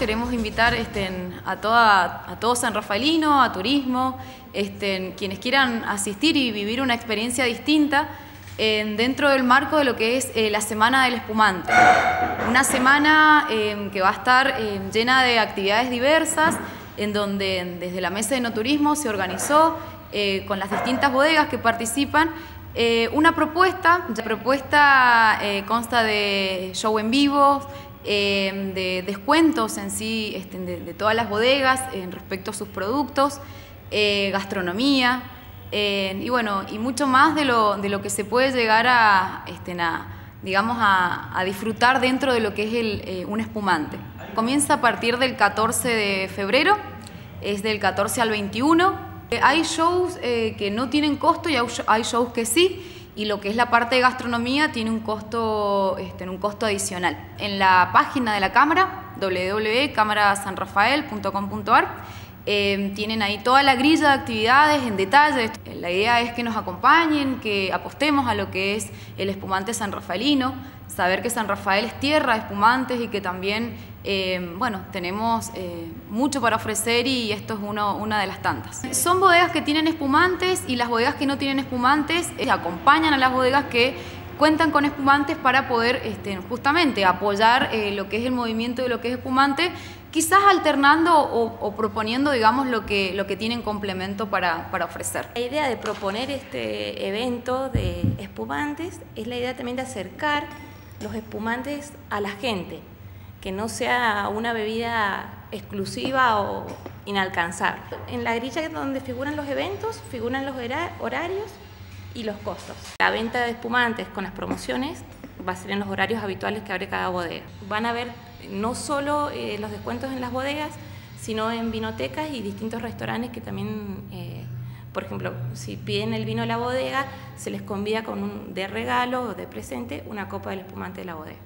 Queremos invitar este, a, toda, a todo San Rafaelino, a turismo, este, quienes quieran asistir y vivir una experiencia distinta dentro del marco de lo que es eh, la Semana del Espumante. Una semana em, que va a estar em, llena de actividades diversas, en donde desde la Mesa de No Turismo se organizó eh, con las distintas bodegas que participan eh, una propuesta. La propuesta consta de show en vivo, Em, de descuentos en sí este, de, todas las bodegas en respecto a sus productos, eh, gastronomía y bueno, y mucho más de lo, de lo que se puede llegar a, este, digamos, a, disfrutar dentro de lo que es eh, un espumante. Comienza a partir del 14 de febrero, es del 14 al 21. Eh, hay shows que no tienen costo y hay shows que sí y lo que es la parte de gastronomía tiene un costo, este, un costo adicional. En la página de la Cámara, www.cámarasanrafael.com.ar, eh, tienen ahí toda la grilla de actividades en detalle. La idea es que nos acompañen, que apostemos a lo que es el espumante sanrafaelino, saber que San Rafael es tierra de espumantes y que también, eh, bueno, tenemos eh, mucho para ofrecer y esto es una de las tantas. Son bodegas que tienen espumantes y las bodegas que no tienen espumantes eh, acompañan a las bodegas que cuentan con espumantes para poder este, justamente apoyar lo que es el movimiento de lo que es espumante, quizás alternando o, proponiendo, digamos, lo que, lo que tienen complemento para, para, ofrecer. La idea de proponer este evento de espumantes es la idea también de acercar los espumantes a la gente, que no sea una bebida exclusiva o inalcanzable. En la grilla donde figuran los eventos, figuran los horarios y los costos. La venta de espumantes con las promociones va a ser en los horarios habituales que abre cada bodega. Van a ver no solo eh, los descuentos en las bodegas, sino en vinotecas y distintos restaurantes que también eh, por ejemplo, si piden el vino de la bodega, se les convida con un, de regalo o de presente una copa del espumante de la bodega.